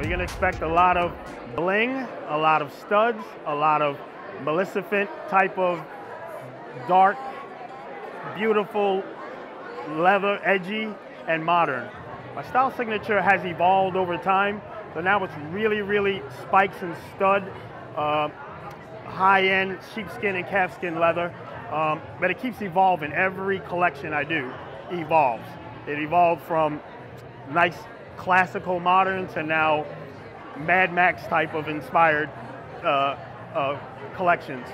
Well, you're gonna expect a lot of bling, a lot of studs, a lot of Maleficent type of dark, beautiful leather, edgy, and modern. My style signature has evolved over time, so now it's really, really spikes and stud, uh, high-end sheepskin and calfskin leather, um, but it keeps evolving. Every collection I do evolves. It evolved from nice classical modern to now Mad Max type of inspired uh, uh, collections.